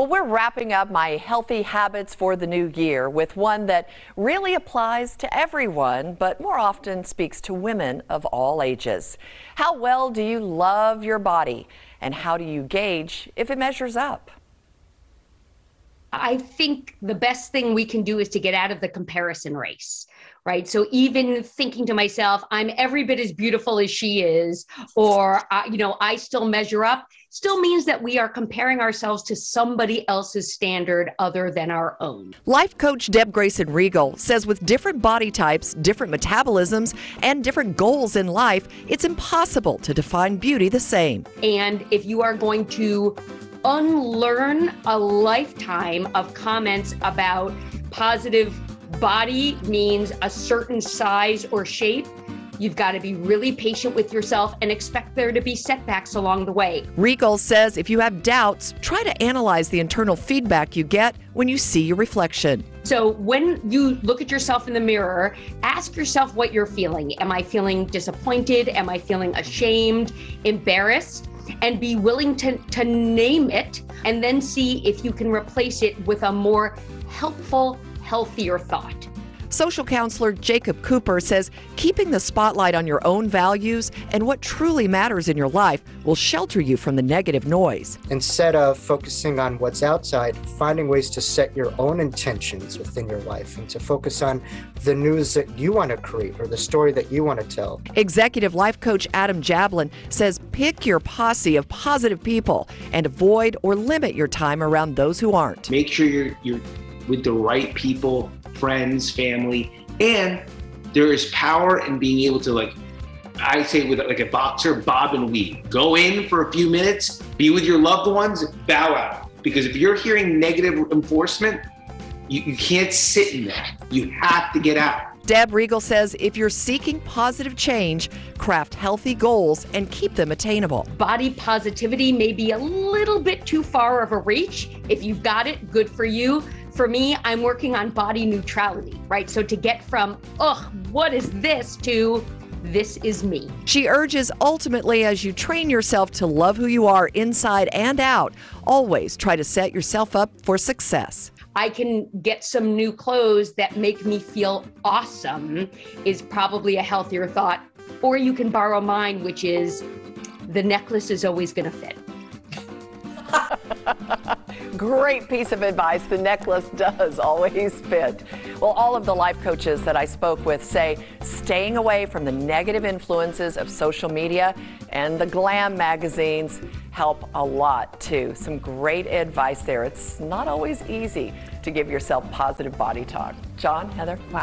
Well, we're wrapping up my healthy habits for the new year with one that really applies to everyone, but more often speaks to women of all ages. How well do you love your body? And how do you gauge if it measures up? I think the best thing we can do is to get out of the comparison race, right? So even thinking to myself, I'm every bit as beautiful as she is, or, uh, you know, I still measure up, still means that we are comparing ourselves to somebody else's standard other than our own. Life coach Deb Grayson Riegel says with different body types, different metabolisms, and different goals in life, it's impossible to define beauty the same. And if you are going to unlearn a lifetime of comments about positive body means a certain size or shape. You've got to be really patient with yourself and expect there to be setbacks along the way. Riegel says if you have doubts, try to analyze the internal feedback you get when you see your reflection. So, when you look at yourself in the mirror, ask yourself what you're feeling. Am I feeling disappointed? Am I feeling ashamed, embarrassed? And be willing to, to name it and then see if you can replace it with a more helpful, healthier thought. Social counselor Jacob Cooper says keeping the spotlight on your own values and what truly matters in your life will shelter you from the negative noise. Instead of focusing on what's outside, finding ways to set your own intentions within your life and to focus on the news that you want to create or the story that you want to tell. Executive life coach Adam Jablin says pick your posse of positive people and avoid or limit your time around those who aren't. Make sure you're you're with the right people friends, family, and there is power in being able to like I say with like a boxer, bob and weave. Go in for a few minutes, be with your loved ones, bow out. Because if you're hearing negative enforcement, you, you can't sit in that. You have to get out. Deb Riegel says if you're seeking positive change, craft healthy goals and keep them attainable. Body positivity may be a little bit too far of a reach. If you've got it, good for you. For me, I'm working on body neutrality, right? So to get from, ugh, what is this to this is me. She urges ultimately, as you train yourself to love who you are inside and out, always try to set yourself up for success. I can get some new clothes that make me feel awesome, is probably a healthier thought. Or you can borrow mine, which is the necklace is always going to fit. Great piece of advice. The necklace does always fit. Well, all of the life coaches that I spoke with say staying away from the negative influences of social media and the glam magazines help a lot too. Some great advice there. It's not always easy to give yourself positive body talk. John, Heather? Wow.